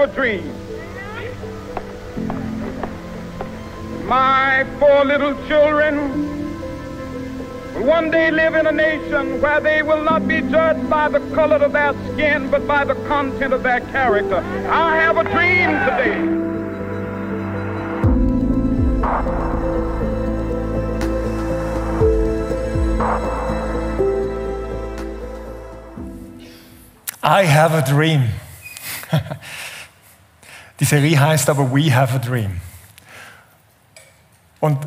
have a dream. My four little children will one day live in a nation where they will not be judged by the color of their skin, but by the content of their character. I have a dream today. I have a dream. Die Serie heißt aber We have a dream. Und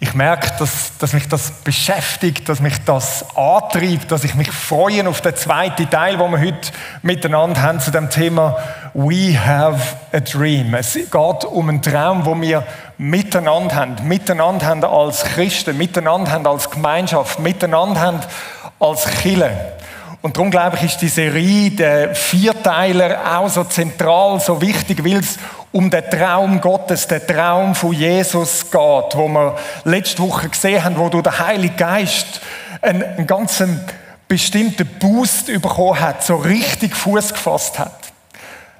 ich merke, dass, dass mich das beschäftigt, dass mich das antreibt, dass ich mich freue auf den zweiten Teil, wo wir heute miteinander haben zu dem Thema We have a dream. Es geht um einen Traum, wo wir miteinander haben, miteinander haben als Christen, miteinander haben als Gemeinschaft, miteinander haben als Kirche. Und darum glaube ich, ist die Serie, der Vierteiler, auch so zentral, so wichtig, weil es um den Traum Gottes, den Traum von Jesus geht, wo wir letzte Woche gesehen haben, wo durch den Heiligen Geist einen, einen ganzen bestimmten Boost bekommen hat, so richtig Fuß gefasst hat.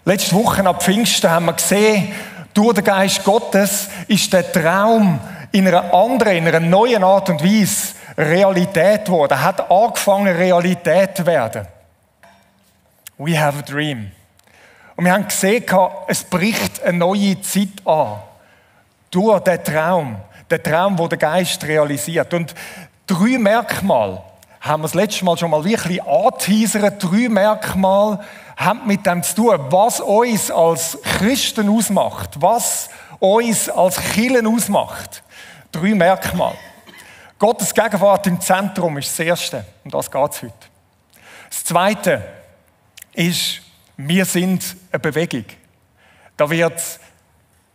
Letzte Woche ab Pfingsten haben wir gesehen, durch den Geist Gottes ist der Traum in einer anderen, in einer neuen Art und Weise Realität geworden, hat angefangen, Realität zu werden. We have a dream. Und wir haben gesehen, es bricht eine neue Zeit an. Durch den Traum. Den Traum, wo der Geist realisiert. Und drei Merkmale haben wir das letzte Mal schon mal wirklich angeteasert. Drei Merkmale haben mit dem zu tun, was uns als Christen ausmacht. Was uns als Kirchen ausmacht. Drei Merkmale. Gottes Gegenwart im Zentrum ist das Erste. Und das geht es heute. Das Zweite ist, wir sind eine Bewegung. Da wird es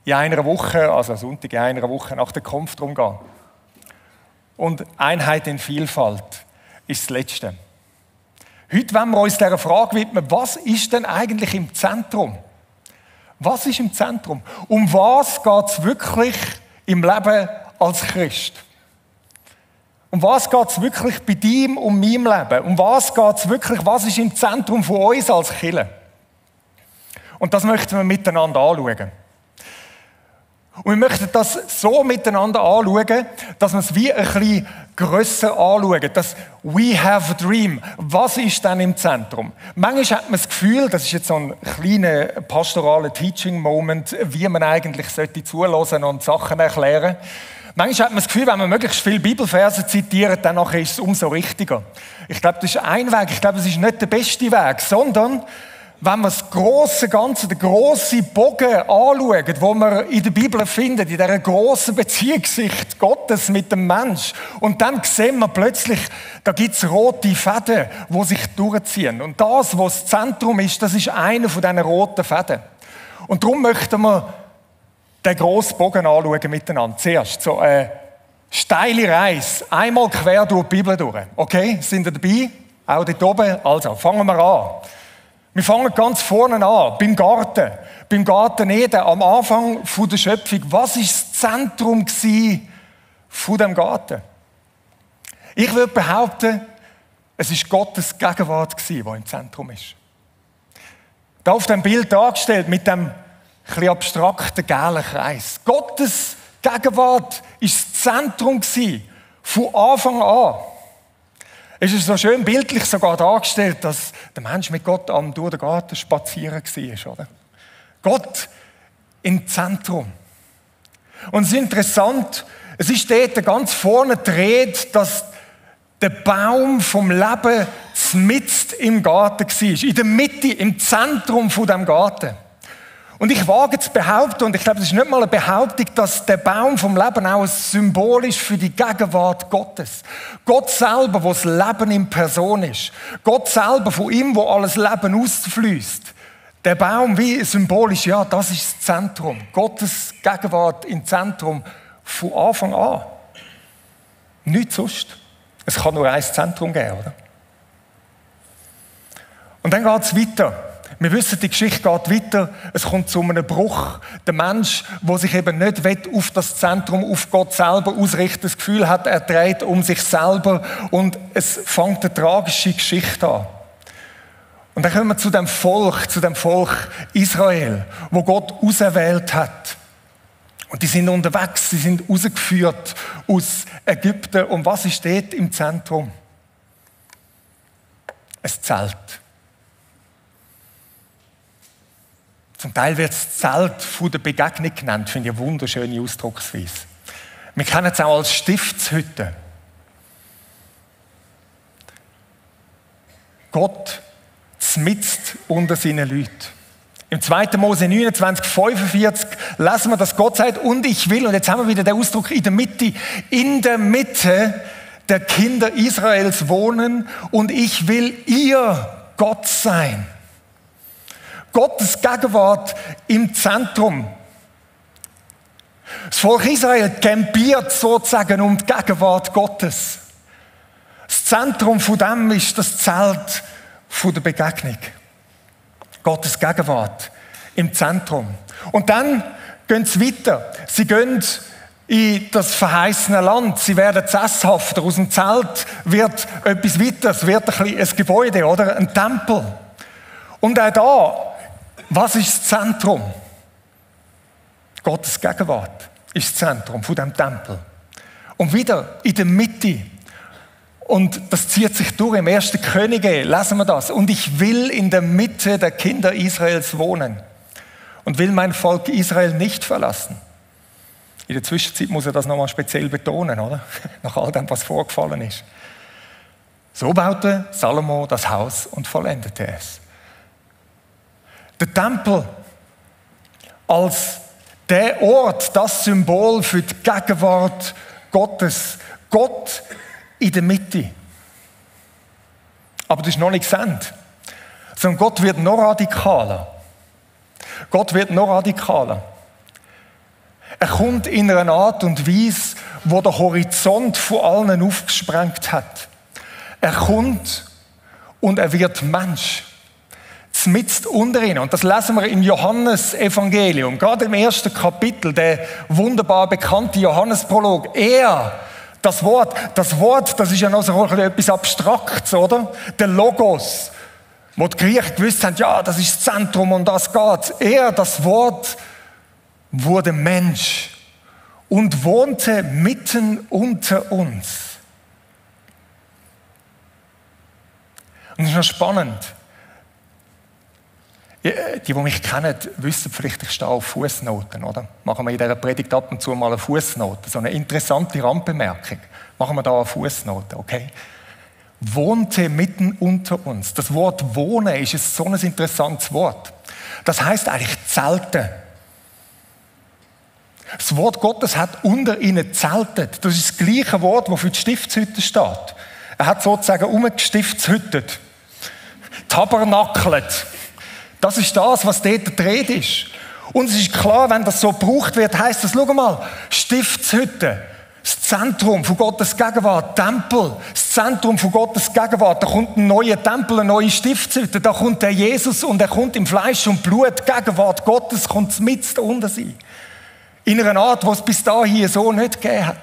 in einer Woche, also Sonntag in einer Woche nach der Kampf drum gehen. Und Einheit in Vielfalt ist das Letzte. Heute wollen wir uns dieser Frage widmen, was ist denn eigentlich im Zentrum? Was ist im Zentrum? Um was geht es wirklich im Leben als Christ? Um was geht es wirklich bei dir, um meinem Leben? Um was geht es wirklich, was ist im Zentrum von uns als Killer? Und das möchten wir miteinander anschauen. Und wir möchten das so miteinander anschauen, dass wir es wie ein bisschen grösser anschauen. Das We have a dream. Was ist denn im Zentrum? Manchmal hat man das Gefühl, das ist jetzt so ein kleiner pastoraler Teaching-Moment, wie man eigentlich sollte zulassen und Sachen erklären sollte. Manchmal hat man das Gefühl, wenn man möglichst viele Bibelverse zitiert, dann ist es umso richtiger. Ich glaube, das ist ein Weg. Ich glaube, es ist nicht der beste Weg, sondern wenn wir das große Ganze, den grossen Bogen anschauen, wo wir in der Bibel finden, in dieser grossen Beziehungssicht Gottes mit dem Mensch, und dann sehen wir plötzlich, da gibt es rote Fäden, die sich durchziehen. Und das, was das Zentrum ist, das ist einer von diesen roten Fäden. Und darum möchten wir den grossen Bogen anschauen miteinander. Zuerst so eine steile Reise, einmal quer durch die Bibel durch. Okay, sind ihr dabei? Auch dort oben? Also, fangen wir an. Wir fangen ganz vorne an, beim Garten. Beim Garten Eden, am Anfang der Schöpfung. Was war das Zentrum von dem Garten? Ich würde behaupten, es ist Gottes Gegenwart, die im Zentrum ist. Da auf dem Bild dargestellt mit dem bisschen abstrakten gelben Kreis. Gottes Gegenwart ist das Zentrum von Anfang an. Es ist so schön bildlich sogar dargestellt, dass der Mensch mit Gott am durch den Garten spazieren war, oder? Gott im Zentrum. Und es ist interessant, es ist dort ganz vorne dreht, dass der Baum vom Leben mitten im Garten war. In der Mitte, im Zentrum von dem Garten. Und ich wage zu behaupten, und ich glaube, es ist nicht mal eine Behauptung, dass der Baum vom Leben auch Symbol ist für die Gegenwart Gottes. Gott selber, wo das Leben in Person ist. Gott selber, von ihm, wo alles Leben ausfließt. Der Baum wie symbolisch, ja, das ist das Zentrum. Gottes Gegenwart im Zentrum von Anfang an. Nichts sonst. Es kann nur ein Zentrum geben, oder? Und dann geht es weiter. Wir wissen, die Geschichte geht weiter. Es kommt zu einem Bruch. Der Mensch, der sich eben nicht auf das Zentrum, auf Gott selber ausrichten, das Gefühl hat, er dreht um sich selber und es fängt eine tragische Geschichte an. Und dann kommen wir zu dem Volk, zu dem Volk Israel, wo Gott auserwählt hat. Und die sind unterwegs, sie sind rausgeführt aus Ägypten. Und was ist dort im Zentrum? Ein Zelt. Zum Teil wird das Zelt von der Begegnung genannt, finde ich eine wunderschöne Ausdrucksweise. Wir kennen es auch als Stiftshütte. Gott zmitzt unter seinen Leuten. Im 2. Mose 29, 45 lesen wir, dass Gott sagt, und ich will, und jetzt haben wir wieder den Ausdruck in der Mitte, in der Mitte der Kinder Israels wohnen und ich will ihr Gott sein. Gottes Gegenwart im Zentrum. Das Volk Israel campiert sozusagen um die Gegenwart Gottes. Das Zentrum von dem ist das Zelt von der Begegnung. Gottes Gegenwart im Zentrum. Und dann gehen sie weiter. Sie gehen in das verheißene Land. Sie werden sesshafter. Aus dem Zelt wird etwas weiter. Es wird ein, ein Gebäude oder ein Tempel. Und auch da, was ist das Zentrum? Gottes Gegenwart ist das Zentrum von dem Tempel. Und wieder in der Mitte und das zieht sich durch. Im ersten Könige lesen wir das. Und ich will in der Mitte der Kinder Israels wohnen und will mein Volk Israel nicht verlassen. In der Zwischenzeit muss er das nochmal speziell betonen, oder? Nach all dem, was vorgefallen ist. So baute Salomo das Haus und vollendete es. Der Tempel als der Ort, das Symbol für die Gegenwart Gottes. Gott in der Mitte. Aber das ist noch nicht gesendet. Sondern Gott wird noch radikaler. Gott wird noch radikaler. Er kommt in einer Art und Weise, wo der Horizont von allen aufgesprengt hat. Er kommt und er wird Mensch. Zmitzt unter ihnen. Und das lesen wir im Johannesevangelium, gerade im ersten Kapitel, der wunderbar bekannte Johannesprolog. Er das Wort, das Wort, das ist ja noch so etwas Abstraktes, oder? Der Logos, wo die Griechen gewusst haben, ja, das ist das Zentrum und das geht. Er, das Wort, wurde Mensch und wohnte mitten unter uns. Und das ist noch spannend. Die, die mich kennen, wissen vielleicht, ich stehe auf Fußnoten, oder? Machen wir in dieser Predigt ab und zu mal eine Fußnote, so eine interessante Randbemerkung. Machen wir da eine Fußnote, okay? Wohnte mitten unter uns. Das Wort wohnen ist ein so ein interessantes Wort. Das heißt eigentlich zelten. Das Wort Gottes hat unter ihnen zeltet. Das ist das gleiche Wort, das für die Stiftshütte steht. Er hat sozusagen umgestiftshüttet. Tabernakelt. Das ist das, was dort dreht ist. Und es ist klar, wenn das so gebraucht wird, heißt das, schau mal, Stiftshütte, das Zentrum von Gottes Gegenwart, Tempel, das Zentrum von Gottes Gegenwart, da kommt ein neuer Tempel, eine neue Stiftshütte, da kommt der Jesus und er kommt im Fleisch und Blut, Gegenwart Gottes kommt mit unter sie. In einer Art, was es bis dahin so nicht gegeben hat.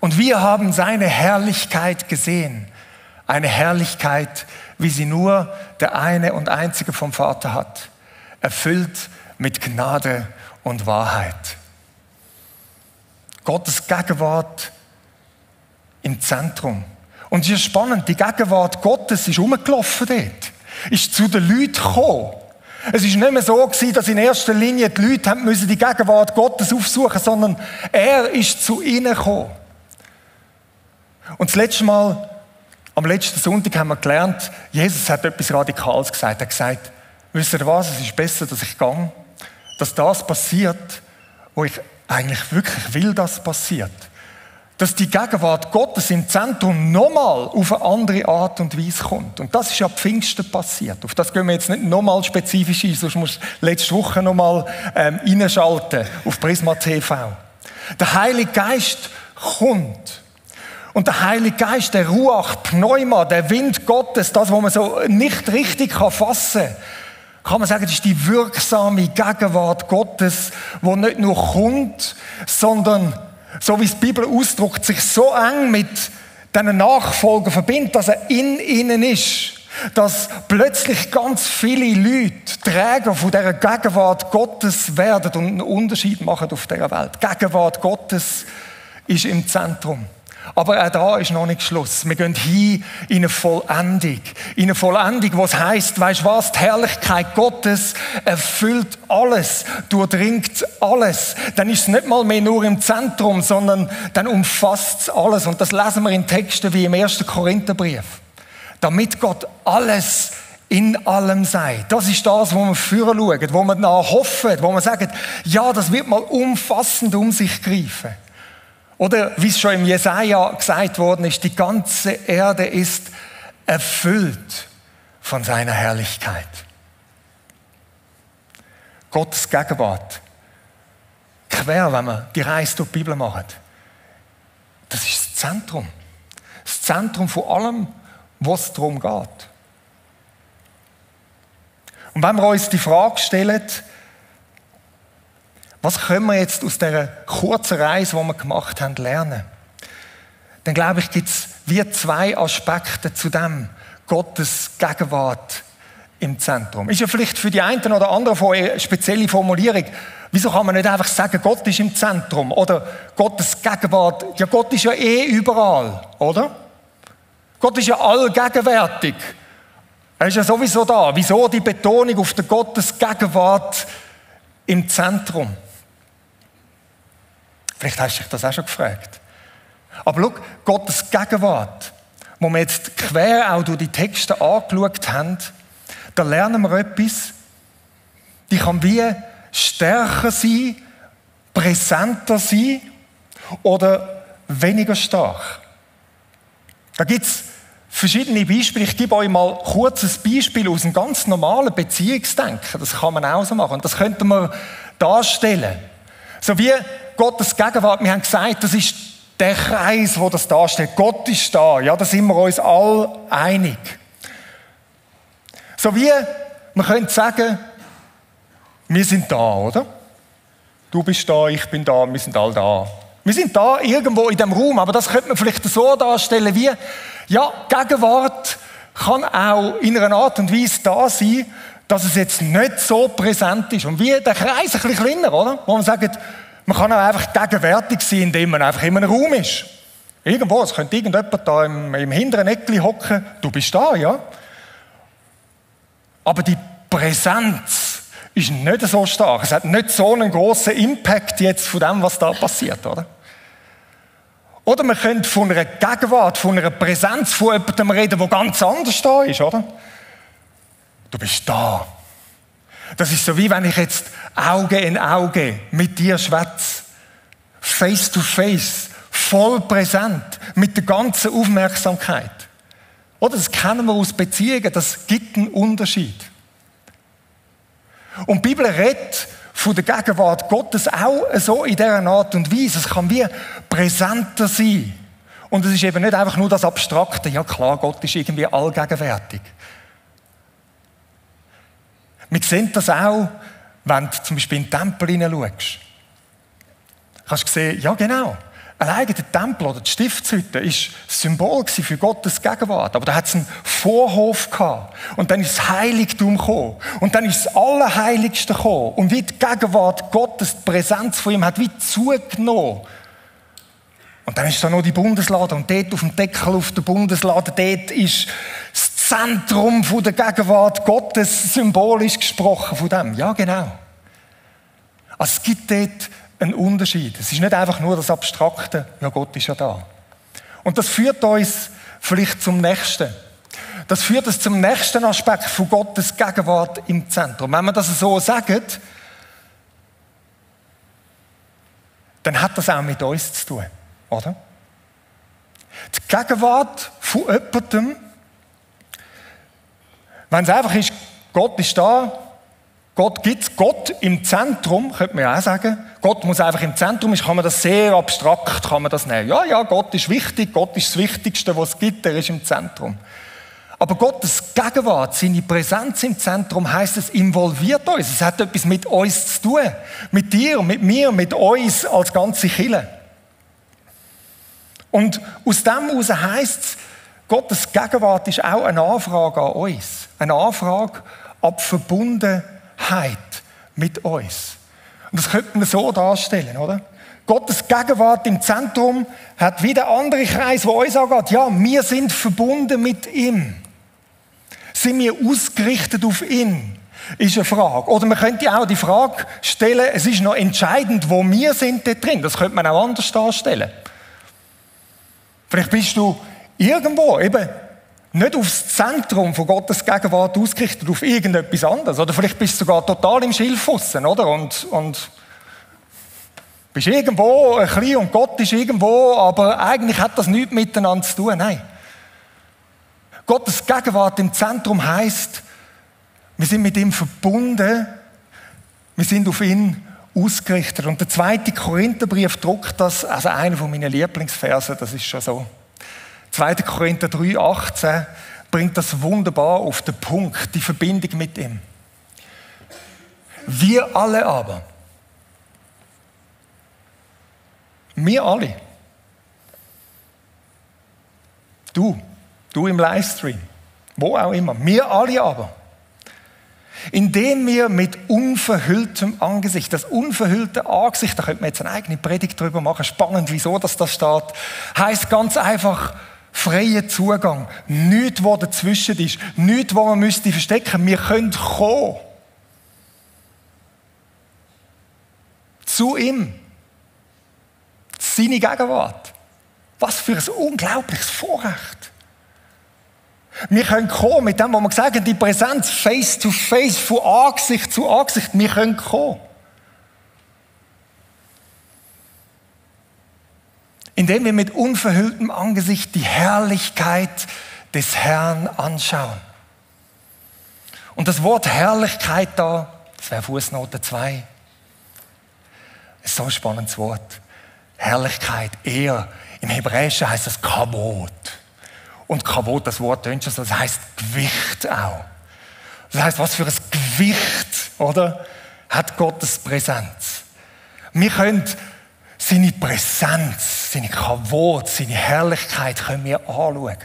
Und wir haben seine Herrlichkeit gesehen. Eine Herrlichkeit, wie sie nur der eine und einzige vom Vater hat, erfüllt mit Gnade und Wahrheit. Gottes Gegenwart im Zentrum. Und es ist spannend, die Gegenwart Gottes ist umgelaufen dort, ist zu den Leuten gekommen. Es ist nicht mehr so gewesen, dass in erster Linie die Leute haben müssen die Gegenwart Gottes aufsuchen, sondern er ist zu ihnen gekommen. Und das letzte Mal am letzten Sonntag haben wir gelernt, Jesus hat etwas Radikales gesagt. Er hat gesagt, wisst ihr was, es ist besser, dass ich gehe, dass das passiert, wo ich eigentlich wirklich will, dass passiert. Dass die Gegenwart Gottes im Zentrum nochmal auf eine andere Art und Weise kommt. Und das ist ja Pfingsten passiert. Auf das gehen wir jetzt nicht nochmal spezifisch ein, sonst muss letzte Woche nochmal ähm, reinschalten auf Prisma TV. Der Heilige Geist kommt und der Heilige Geist, der Ruach, Pneuma, der Wind Gottes, das, was man so nicht richtig fassen kann, kann man sagen, das ist die wirksame Gegenwart Gottes, wo nicht nur kommt, sondern, so wie es die Bibel ausdrückt, sich so eng mit diesen Nachfolgern verbindet, dass er in ihnen ist. dass plötzlich ganz viele Leute Träger von dieser Gegenwart Gottes werden und einen Unterschied machen auf dieser Welt. Die Gegenwart Gottes ist im Zentrum. Aber auch da ist noch nicht Schluss. Wir gehen hin in eine Vollendung. In eine Vollendung, was heißt, weißt was? Die Herrlichkeit Gottes erfüllt alles, durchdringt alles. Dann ist es nicht mal mehr nur im Zentrum, sondern dann umfasst es alles. Und das lesen wir in Texten wie im 1. Korintherbrief. Damit Gott alles in allem sei. Das ist das, wo wir führen schauen, wo wir nach hoffen, wo wir sagen, ja, das wird mal umfassend um sich greifen. Oder wie es schon im Jesaja gesagt worden ist, die ganze Erde ist erfüllt von seiner Herrlichkeit. Gottes Gegenwart. Quer, wenn man die Reise durch die Bibel macht. Das ist das Zentrum. Das Zentrum von allem, was darum geht. Und wenn wir uns die Frage stellen, was können wir jetzt aus dieser kurzen Reise, die wir gemacht haben, lernen? Dann glaube ich, gibt es wie zwei Aspekte zu dem Gottes Gegenwart im Zentrum. Ist ja vielleicht für die einen oder anderen von eine spezielle Formulierung. Wieso kann man nicht einfach sagen, Gott ist im Zentrum? Oder Gottes Gegenwart, ja Gott ist ja eh überall, oder? Gott ist ja allgegenwärtig. Er ist ja sowieso da. Wieso die Betonung auf der Gottes Gegenwart im Zentrum? Vielleicht hast du dich das auch schon gefragt. Aber schau, Gottes Gegenwart, wo wir jetzt quer auch durch die Texte angeschaut haben, da lernen wir etwas, die kann wie stärker sein, präsenter sein oder weniger stark. Da gibt es verschiedene Beispiele. Ich gebe euch mal kurz ein Beispiel aus einem ganz normalen Beziehungsdenken. Das kann man auch so machen. Das könnte man darstellen. So wie Gottes Gegenwart, wir haben gesagt, das ist der Kreis, wo das darstellt. Gott ist da. Ja, da sind wir uns all einig. So wie, man könnte sagen, wir sind da, oder? Du bist da, ich bin da, wir sind alle da. Wir sind da irgendwo in dem Raum, aber das könnte man vielleicht so darstellen wie, ja, Gegenwart kann auch in einer Art und Weise da sein, dass es jetzt nicht so präsent ist. Und wie der Kreis ein bisschen kleiner, oder? Wo man sagt, man kann auch einfach gegenwärtig sein, indem man einfach in einem Raum ist. Irgendwo, es könnte irgendjemand da im, im hinteren Eckli hocken. Du bist da, ja. Aber die Präsenz ist nicht so stark. Es hat nicht so einen großen Impact jetzt von dem, was da passiert, oder? Oder man könnte von einer Gegenwart, von einer Präsenz von jemandem reden, der ganz anders da ist, oder? Du bist da. Das ist so wie wenn ich jetzt Auge in Auge mit dir schwätze. Face to face. Voll präsent. Mit der ganzen Aufmerksamkeit. Oder das kennen wir aus Beziehungen. Das gibt einen Unterschied. Und die Bibel redet von der Gegenwart Gottes auch so in dieser Art und Weise. Es kann wie präsenter sein. Und es ist eben nicht einfach nur das Abstrakte. Ja klar, Gott ist irgendwie allgegenwärtig. Wir sehen das auch, wenn du zum Beispiel in den Tempel hineinschaust. Kannst du sehen, ja genau, alleine der Tempel oder die Stiftshütte ist Symbol für Gottes Gegenwart. Aber da hat es einen Vorhof gehabt. Und dann ist das Heiligtum gekommen. Und dann ist das Allerheiligste gekommen. Und wie die Gegenwart Gottes, die Präsenz von ihm hat wie zugenommen. Und dann ist da noch die Bundeslade. Und dort auf dem Deckel auf der Bundeslade, dort ist das Zentrum von der Gegenwart Gottes symbolisch gesprochen von dem. Ja, genau. Also es gibt dort einen Unterschied. Es ist nicht einfach nur das Abstrakte, ja, Gott ist ja da. Und das führt uns vielleicht zum nächsten. Das führt uns zum nächsten Aspekt von Gottes Gegenwart im Zentrum. Wenn man das so sagt, dann hat das auch mit uns zu tun, oder? Die Gegenwart von jemandem, wenn es einfach ist, Gott ist da, Gott gibt es, Gott im Zentrum, könnte man auch sagen. Gott muss einfach im Zentrum, ist, kann man das sehr abstrakt, kann man das nehmen. Ja, ja, Gott ist wichtig, Gott ist das Wichtigste, was es gibt, er ist im Zentrum. Aber Gottes Gegenwart, seine Präsenz im Zentrum, heißt es involviert uns. Es hat etwas mit uns zu tun. Mit dir, mit mir, mit uns als ganze Kille. Und aus dem heraus heisst es, Gottes Gegenwart ist auch eine Anfrage an uns. Eine Anfrage ab Verbundenheit mit uns. Und das könnte man so darstellen, oder? Gottes Gegenwart im Zentrum hat wieder andere Kreis, wo uns angeht. Ja, wir sind verbunden mit ihm. Sind wir ausgerichtet auf ihn? Ist eine Frage. Oder man könnte auch die Frage stellen, es ist noch entscheidend, wo wir sind dort drin. Das könnte man auch anders darstellen. Vielleicht bist du irgendwo eben nicht aufs Zentrum von Gottes Gegenwart ausgerichtet, auf irgendetwas anderes. Oder vielleicht bist du sogar total im Schilffussen, oder? Und, und bist irgendwo ein bisschen und Gott ist irgendwo, aber eigentlich hat das nichts miteinander zu tun. Nein. Gottes Gegenwart im Zentrum heißt, wir sind mit ihm verbunden, wir sind auf ihn ausgerichtet. Und der zweite Korintherbrief druckt das, also einer von meinen Lieblingsversen, das ist schon so. 2. Korinther 3, 18 bringt das wunderbar auf den Punkt, die Verbindung mit ihm. Wir alle aber, wir alle, du, du im Livestream, wo auch immer, wir alle aber, indem wir mit unverhülltem Angesicht, das unverhüllte Angesicht, da könnte man jetzt eine eigene Predigt drüber machen, spannend, wieso das da steht, heißt ganz einfach freien Zugang, nichts, wo dazwischen ist, nichts, wo man müsste verstecken. Wir können kommen zu ihm, seine Gegenwart. Was für ein unglaubliches Vorrecht. Wir können kommen mit dem, was wir haben, die Präsenz face to face, von Angesicht zu Angesicht. Wir können kommen. Indem wir mit unverhülltem Angesicht die Herrlichkeit des Herrn anschauen. Und das Wort Herrlichkeit da, das wäre Fußnote 2, ist so ein spannendes Wort. Herrlichkeit, eher. Im Hebräischen heißt das Kabot. Und Kavot, das Wort tönt schon das heißt Gewicht auch. Das heißt, was für ein Gewicht, oder? Hat Gottes Präsenz. Wir können seine Präsenz, seine Kavot, seine Herrlichkeit können wir anschauen.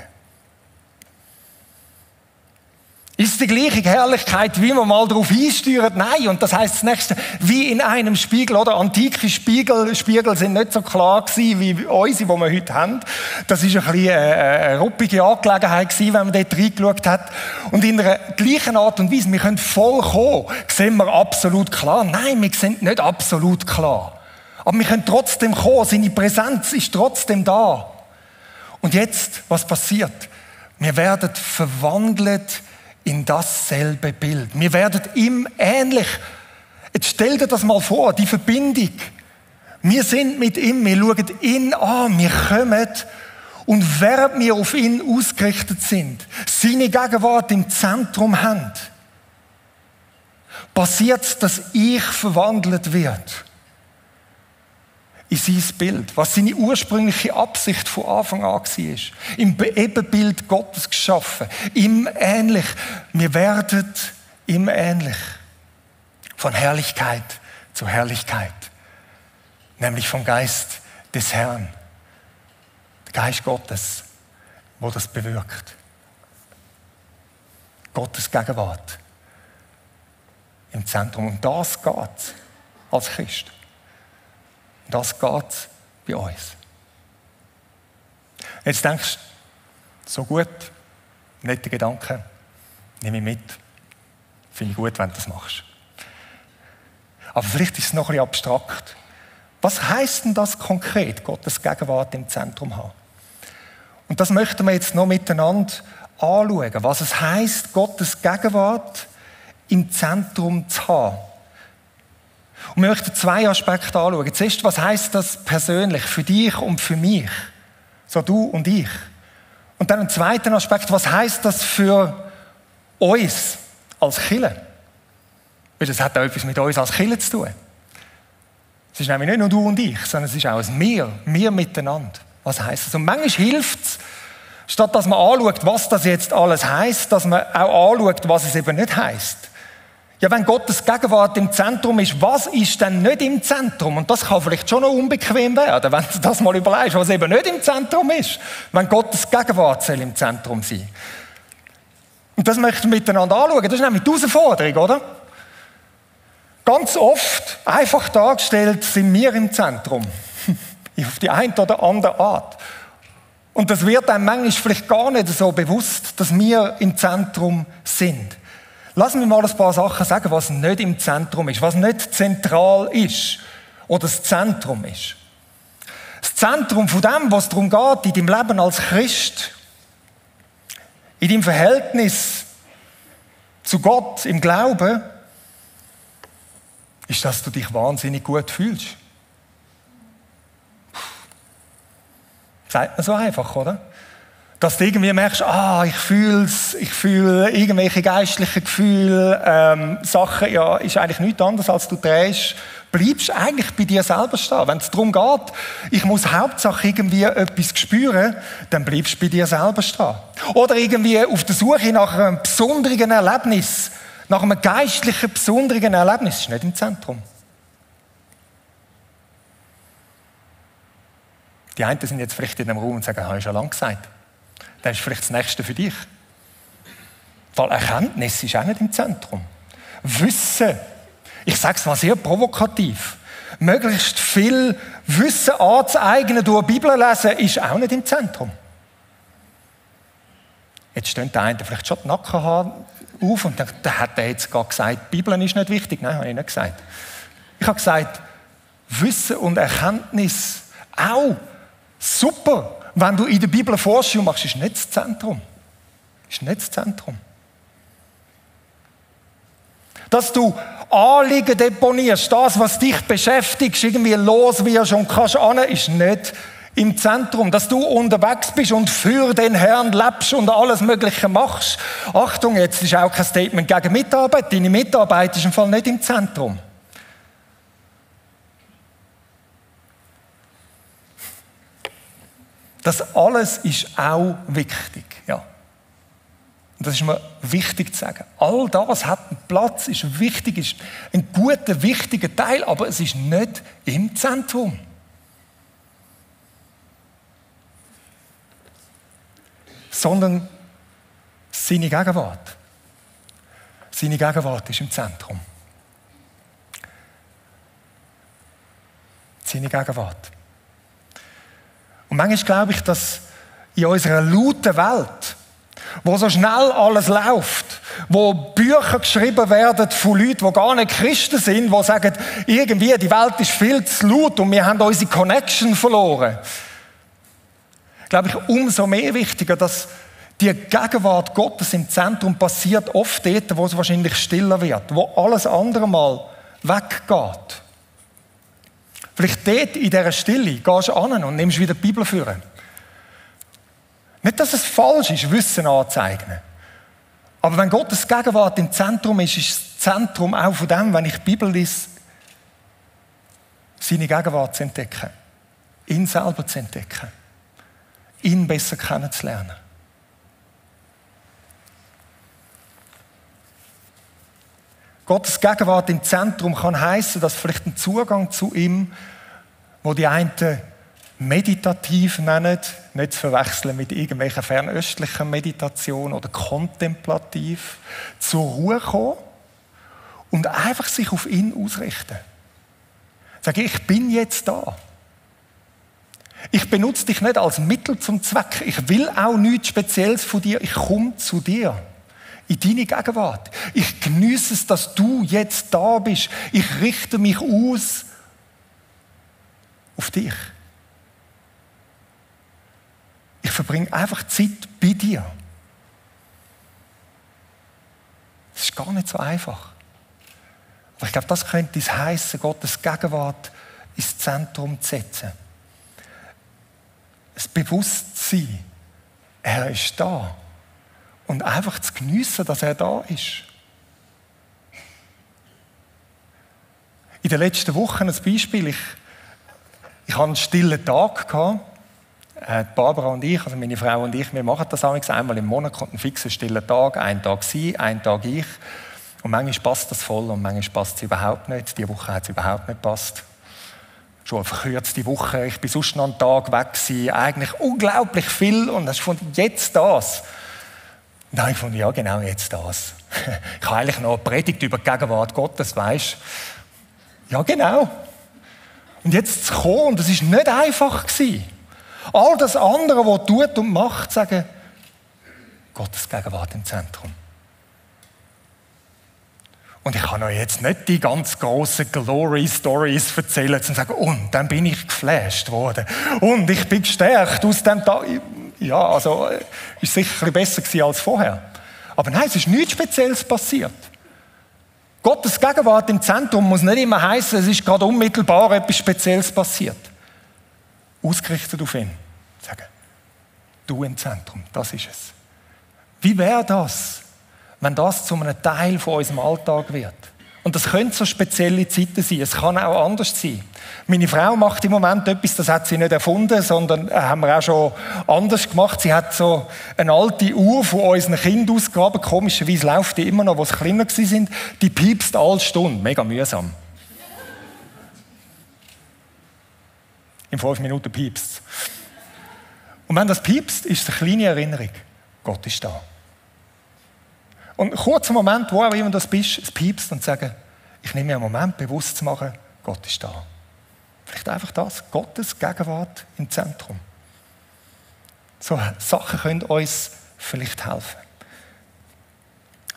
Ist die gleiche Herrlichkeit, wie man mal darauf einsteuert? Nein. Und das heißt das nächste, wie in einem Spiegel, oder? Antike Spiegel, Spiegel sind nicht so klar gewesen, wie unsere, die wir heute haben. Das ist ein bisschen eine, eine ruppige Angelegenheit gewesen, wenn man dort reingeschaut hat. Und in einer gleichen Art und Weise, wir können vollkommen, sehen wir absolut klar. Nein, wir sind nicht absolut klar. Aber wir können trotzdem kommen. Seine Präsenz ist trotzdem da. Und jetzt, was passiert? Wir werden verwandelt in dasselbe Bild. Wir werden ihm ähnlich. Jetzt stell dir das mal vor, die Verbindung. Wir sind mit ihm, wir schauen ihn an, wir kommen und während wir auf ihn ausgerichtet sind, seine Gegenwart im Zentrum haben, passiert, dass ich verwandelt wird in sein Bild, was seine ursprüngliche Absicht von Anfang an war. Im Ebenbild Gottes geschaffen, ihm ähnlich. Wir werden ihm ähnlich. Von Herrlichkeit zu Herrlichkeit. Nämlich vom Geist des Herrn. Der Geist Gottes, wo das bewirkt. Gottes Gegenwart im Zentrum. Und das geht als Christ. Das geht bei uns. Jetzt denkst du, so gut, nette Gedanken, nehme ich mit. Finde ich gut, wenn du das machst. Aber vielleicht ist es noch ein bisschen abstrakt. Was heißt denn das konkret, Gottes Gegenwart im Zentrum haben? Und das möchten wir jetzt noch miteinander anschauen, was es heißt, Gottes Gegenwart im Zentrum zu haben. Und wir möchten zwei Aspekte anschauen. Zuerst, was heißt das persönlich für dich und für mich? So du und ich. Und dann ein zweiter Aspekt, was heißt das für uns als Killer? Weil das hat auch etwas mit uns als Killer zu tun. Es ist nämlich nicht nur du und ich, sondern es ist auch ein Wir, wir miteinander. Was heißt das? Und manchmal hilft es, statt dass man anschaut, was das jetzt alles heißt, dass man auch anschaut, was es eben nicht heißt. Ja, wenn Gottes Gegenwart im Zentrum ist, was ist denn nicht im Zentrum? Und das kann vielleicht schon noch unbequem werden, wenn du das mal überlegst, was eben nicht im Zentrum ist, wenn Gottes Gegenwart soll im Zentrum sein. Und das möchten wir miteinander anschauen. Das ist nämlich die Herausforderung, oder? Ganz oft, einfach dargestellt, sind wir im Zentrum. Auf die eine oder andere Art. Und das wird einem manchmal vielleicht gar nicht so bewusst, dass wir im Zentrum sind. Lassen wir mal ein paar Sachen sagen, was nicht im Zentrum ist, was nicht zentral ist oder das Zentrum ist. Das Zentrum von dem, was darum geht, in deinem Leben als Christ, in deinem Verhältnis zu Gott im Glauben, ist, dass du dich wahnsinnig gut fühlst. Sagt man so einfach, oder? Dass du irgendwie merkst, ah, ich fühle ich fühle irgendwelche geistlichen Gefühle, ähm, Sachen, ja, ist eigentlich nichts anderes, als du drehst, bleibst eigentlich bei dir selber stehen. Wenn es darum geht, ich muss Hauptsache irgendwie etwas spüren, dann bleibst du bei dir selber stehen. Oder irgendwie auf der Suche nach einem besonderen Erlebnis, nach einem geistlichen, besonderen Erlebnis, ist nicht im Zentrum. Die einen sind jetzt vielleicht in einem Raum und sagen, habe ich schon lange gesagt dann ist vielleicht das Nächste für dich. Weil Erkenntnis ist auch nicht im Zentrum. Wissen, ich sage es mal sehr provokativ, möglichst viel Wissen anzueignen durch Bibel lesen, ist auch nicht im Zentrum. Jetzt stehen der eine vielleicht schon die Nackenhaare auf und denkt, der hat er jetzt gerade gesagt, die Bibel ist nicht wichtig. Nein, habe ich nicht gesagt. Ich habe gesagt, Wissen und Erkenntnis auch super wenn du in der Bibel Forschung machst, ist nicht das Zentrum. Ist nicht das Zentrum. Dass du Anliegen deponierst, das, was dich beschäftigt, irgendwie los wirst und kannst an, ist nicht im Zentrum. Dass du unterwegs bist und für den Herrn lebst und alles Mögliche machst. Achtung, jetzt ist auch kein Statement gegen Mitarbeit. Deine Mitarbeit ist im Fall nicht im Zentrum. Das alles ist auch wichtig. Ja. Und das ist mir wichtig zu sagen. All das hat einen Platz, ist wichtig, ist ein guter, wichtiger Teil, aber es ist nicht im Zentrum. Sondern seine Gegenwart. Seine Gegenwart ist im Zentrum. Seine Gegenwart. Und manchmal glaube ich, dass in unserer lauten Welt, wo so schnell alles läuft, wo Bücher geschrieben werden von Leuten, die gar nicht Christen sind, die sagen, irgendwie, die Welt ist viel zu laut und wir haben unsere Connection verloren. Glaube ich, umso mehr wichtiger, dass die Gegenwart Gottes im Zentrum passiert oft dort, wo es wahrscheinlich stiller wird, wo alles andere mal weggeht. Vielleicht dort in dieser Stille gehst du an und nimmst wieder die Bibel führen. Nicht, dass es falsch ist, Wissen anzuzeigen. Aber wenn Gottes Gegenwart im Zentrum ist, ist das Zentrum auch von dem, wenn ich die Bibel lese, seine Gegenwart zu entdecken. Ihn selber zu entdecken. Ihn besser kennenzulernen. Gottes Gegenwart im Zentrum kann heißen, dass vielleicht ein Zugang zu ihm, wo die einen meditativ nennen, nicht zu verwechseln mit irgendwelchen fernöstlichen Meditationen oder kontemplativ, zur Ruhe kommen und einfach sich auf ihn ausrichten. Sage ich bin jetzt da. Ich benutze dich nicht als Mittel zum Zweck. Ich will auch nichts Spezielles von dir. Ich komme zu dir in deine Gegenwart. Ich genieße es, dass du jetzt da bist. Ich richte mich aus auf dich. Ich verbringe einfach Zeit bei dir. Das ist gar nicht so einfach. Aber ich glaube, das könnte es heißen, Gottes Gegenwart ins Zentrum setzen. Das Bewusstsein, er ist da und einfach zu geniessen, dass er da ist. In den letzten Wochen ein Beispiel. Ich, ich hatte einen stillen Tag. Gehabt. Äh, Barbara und ich, also meine Frau und ich, wir machen das einmal im Monat, kommt ein fixer stiller Tag, ein Tag sie, ein Tag ich. Und manchmal passt das voll und manchmal passt es überhaupt nicht. Diese Woche hat es überhaupt nicht passt. Schon eine verkürzte Woche. Ich bin sonst noch einen Tag weg gewesen. Eigentlich unglaublich viel. Und dann fand jetzt das. Habe ich gefunden, ja genau, jetzt das. Ich habe eigentlich noch eine Predigt über die Gegenwart Gottes, weißt Ja genau. Und jetzt zu kommen, das ist nicht einfach gewesen. All das andere, was tut und macht, sagen, Gottes Gegenwart im Zentrum. Und ich kann euch jetzt nicht die ganz grossen Glory-Stories erzählen und sagen, und dann bin ich geflasht worden. Und ich bin gestärkt aus dem Tag. Ja, also, äh, ist sicher besser gewesen als vorher. Aber nein, es ist nichts Spezielles passiert. Gottes Gegenwart im Zentrum muss nicht immer heißen, es ist gerade unmittelbar etwas Spezielles passiert. Ausgerichtet auf ihn. Sagen, du im Zentrum, das ist es. Wie wäre das, wenn das zu einem Teil von unserem Alltag wird? Und das können so spezielle Zeiten sein. Es kann auch anders sein. Meine Frau macht im Moment etwas, das hat sie nicht erfunden, sondern äh, haben wir auch schon anders gemacht. Sie hat so eine alte Uhr von unseren Kindern ausgegraben. Komischerweise läuft die immer noch, wo sie kleiner sind. Die piepst alle Stunden. Mega mühsam. In fünf Minuten piepst Und wenn das piepst, ist es eine kleine Erinnerung. Gott ist da. Und einen kurzen Moment, wo auch immer das bist, es piepst und sagen, ich nehme mir einen Moment bewusst zu machen, Gott ist da. Vielleicht einfach das, Gottes Gegenwart im Zentrum. So Sachen können uns vielleicht helfen.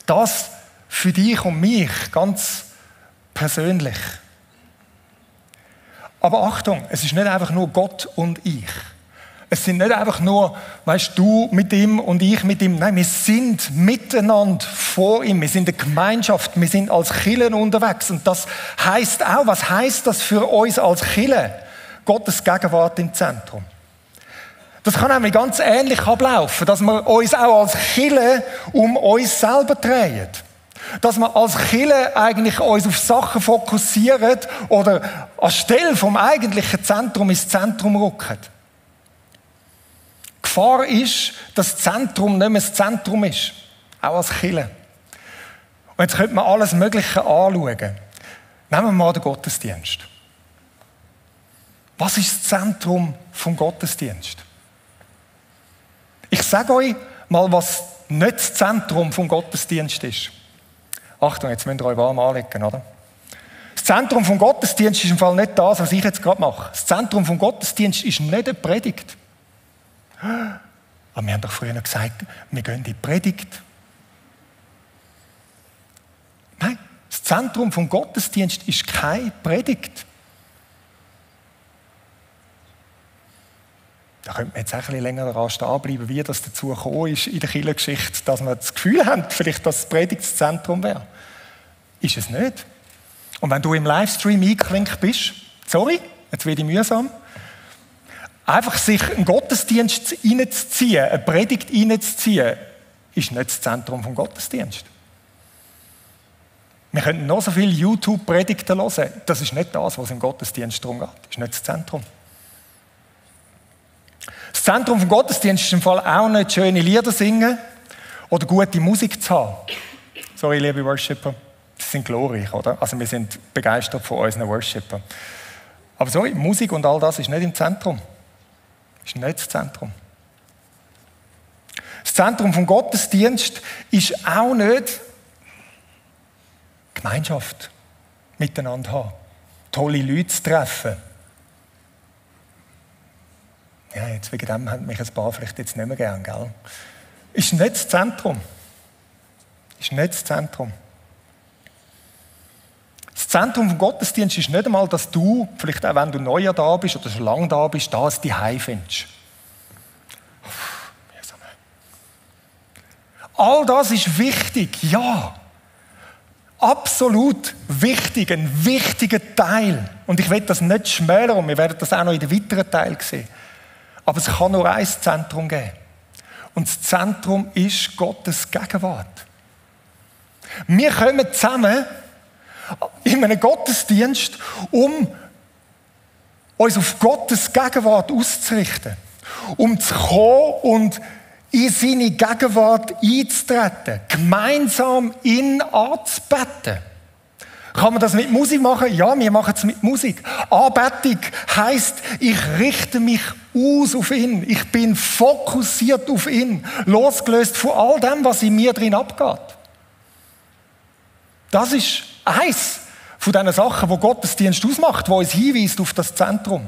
Das für dich und mich ganz persönlich. Aber Achtung, es ist nicht einfach nur Gott und ich. Es sind nicht einfach nur, weißt du mit ihm und ich mit ihm. Nein, wir sind miteinander vor ihm. Wir sind eine Gemeinschaft. Wir sind als Killen unterwegs. Und das heißt auch, was heißt das für uns als Kille? Gottes Gegenwart im Zentrum. Das kann nämlich ganz ähnlich ablaufen, dass wir uns auch als Kille um uns selber drehen. Dass wir als Kille eigentlich uns auf Sachen fokussieren oder anstelle vom eigentlichen Zentrum ins Zentrum rücken. Gefahr ist, dass das Zentrum nicht mehr das Zentrum ist. Auch als Kille. Und jetzt könnte man alles Mögliche anschauen. Nehmen wir mal den Gottesdienst. Was ist das Zentrum vom Gottesdienst? Ich sage euch mal, was nicht das Zentrum vom Gottesdienst ist. Achtung, jetzt müsst ihr euch warm anlegen, oder? Das Zentrum vom Gottesdienst ist im Fall nicht das, was ich jetzt gerade mache. Das Zentrum vom Gottesdienst ist nicht eine Predigt. Aber wir haben doch früher gesagt, wir gehen in die Predigt. Nein, das Zentrum vom Gottesdienst ist keine Predigt. Da könnte man jetzt auch ein bisschen länger daran stehen bleiben, wie das dazu gekommen ist in der Kirchengeschichte, dass man das Gefühl hat, vielleicht dass das Predigtszentrum wäre. Ist es nicht. Und wenn du im Livestream eingeklinkt bist, sorry, jetzt werde ich mühsam, Einfach sich einen Gottesdienst reinzuziehen, eine Predigt reinzuziehen, ist nicht das Zentrum vom Gottesdienst. Wir können noch so viele YouTube-Predigten hören. Das ist nicht das, was im Gottesdienst darum geht. Das ist nicht das Zentrum. Das Zentrum vom Gottesdienst ist im Fall auch nicht schöne Lieder singen oder gute Musik zu haben. Sorry, liebe Worshipper. Das sind glorreich, oder? Also wir sind begeistert von unseren Worshipper. Aber sorry, Musik und all das ist nicht im Zentrum. Ist nicht das Zentrum. Das Zentrum vom Gottesdienst ist auch nicht Gemeinschaft miteinander haben, tolle Leute zu treffen. Ja, jetzt wegen dem haben mich ein paar vielleicht jetzt nicht mehr gern, gell? Ist nicht das Zentrum. Ist nicht das Zentrum. Das Zentrum vom Gottesdienst ist nicht einmal, dass du, vielleicht auch wenn du neuer da bist oder schon lange da bist, das die findest. All das ist wichtig, ja. Absolut wichtig, ein wichtiger Teil. Und ich will das nicht schmälern und wir werden das auch noch in den weiteren Teil sehen. Aber es kann nur ein Zentrum geben. Und das Zentrum ist Gottes Gegenwart. Wir kommen zusammen in einem Gottesdienst, um uns auf Gottes Gegenwart auszurichten. Um zu kommen und in seine Gegenwart einzutreten, gemeinsam ihn anzubeten. Kann man das mit Musik machen? Ja, wir machen es mit Musik. Anbetung heißt, ich richte mich aus auf ihn. Ich bin fokussiert auf ihn, losgelöst von all dem, was in mir drin abgeht. Das ist eins von diesen Sachen, wo Gottesdienst ausmacht, wo uns hinweist auf das Zentrum.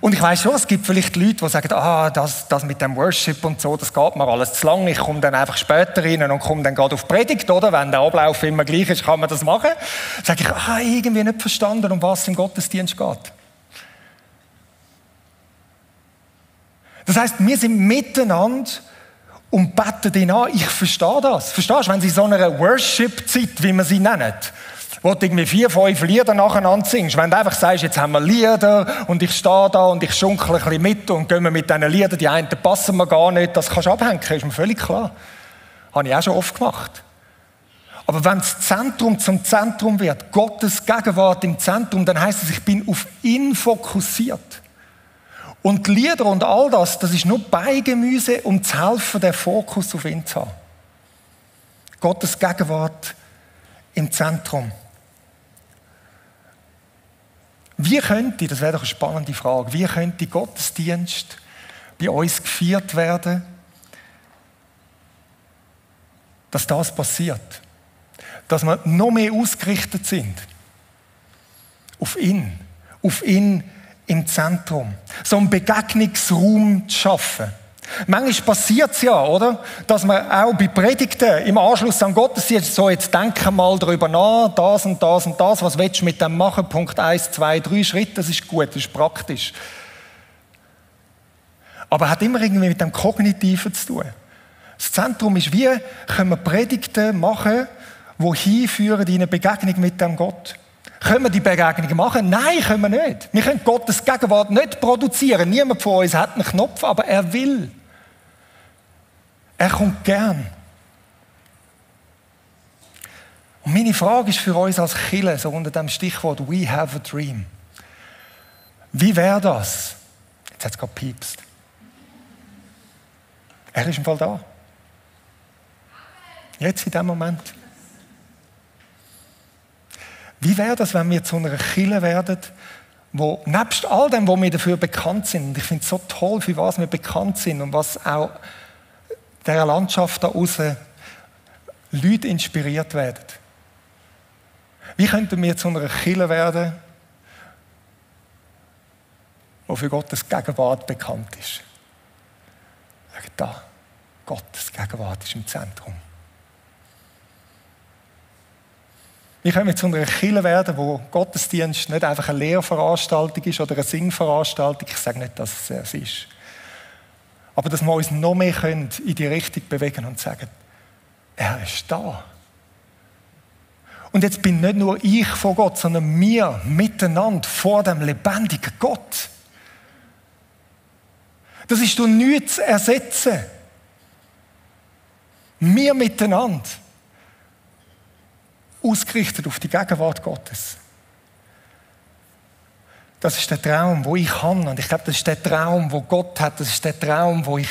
Und ich weiß schon, es gibt vielleicht Leute, die sagen, ah, das, das mit dem Worship und so, das geht mir alles zu lang. Ich komme dann einfach später rein und komme dann gerade auf Predigt, oder? Wenn der Ablauf immer gleich ist, kann man das machen. Sage ich, ah, irgendwie nicht verstanden, um was im Gottesdienst geht. Das heißt, wir sind miteinander und beten ihn an. Ich verstehe das. Verstehst du, wenn sie so einer Worship-Zeit, wie man sie nennt, wo du irgendwie vier, fünf Lieder nacheinander singst. Wenn du einfach sagst, jetzt haben wir Lieder und ich stehe da und ich schunkel ein bisschen mit und gehen wir mit diesen Liedern, die einen passen mir gar nicht, das kannst du abhängen, ist mir völlig klar. Habe ich auch schon oft gemacht. Aber wenn das Zentrum zum Zentrum wird, Gottes Gegenwart im Zentrum, dann heißt es, ich bin auf ihn fokussiert. Und die Lieder und all das, das ist nur Beigemüse, um zu helfen, den Fokus auf ihn zu haben. Gottes Gegenwart im Zentrum. Wie könnte, das wäre doch eine spannende Frage, wie könnte Gottesdienst bei uns gefeiert werden, dass das passiert? Dass wir noch mehr ausgerichtet sind auf ihn, auf ihn im Zentrum. So einen Begegnungsraum zu schaffen. Manchmal passiert es ja, oder? Dass man auch bei Predigten im Anschluss an Gottesdienst so, jetzt denken mal darüber nach, das und das und das, was willst du mit dem machen? Punkt 1, 2, 3 Schritte, das ist gut, das ist praktisch. Aber hat immer irgendwie mit dem Kognitiven zu tun. Das Zentrum ist, wie können wir Predigten machen, die hinführen in eine Begegnung mit dem Gott. Können wir die Begegnung machen? Nein, können wir nicht. Wir können Gottes Gegenwart nicht produzieren. Niemand von uns hat einen Knopf, aber er will. Er kommt gern. Und meine Frage ist für uns als Chile, so unter dem Stichwort We have a dream. Wie wäre das? Jetzt hat es gerade piepst. Er ist im Fall da. Jetzt in dem Moment. Wie wäre das, wenn wir zu einer Kille werden, wo nebst all dem, wo wir dafür bekannt sind, und ich finde es so toll, für was wir bekannt sind und was auch der Landschaft da außen Leute inspiriert werden. Wie könnten wir zu einer Kille werden, wo für Gottes Gegenwart bekannt ist? Da, Gottes Gegenwart ist im Zentrum. Wie können wir zu einer Kille werden, wo Gottesdienst nicht einfach eine Lehrveranstaltung ist oder eine Singveranstaltung? Ich sage nicht, dass es ist. Aber dass wir uns noch mehr können in die Richtung bewegen und sagen, er ist da. Und jetzt bin nicht nur ich vor Gott, sondern wir miteinander vor dem lebendigen Gott. Das ist durch nichts zu ersetzen. Wir miteinander ausgerichtet auf die Gegenwart Gottes. Das ist der Traum, wo ich habe. Und ich glaube, das ist der Traum, wo Gott hat. Das ist der Traum, wo ich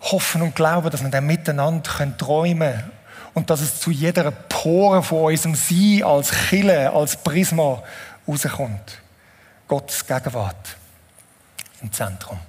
hoffe und glaube, dass wir dann miteinander träumen können. Und dass es zu jeder Pore von unserem Sein als Chille, als Prisma rauskommt. Gottes Gegenwart im Zentrum.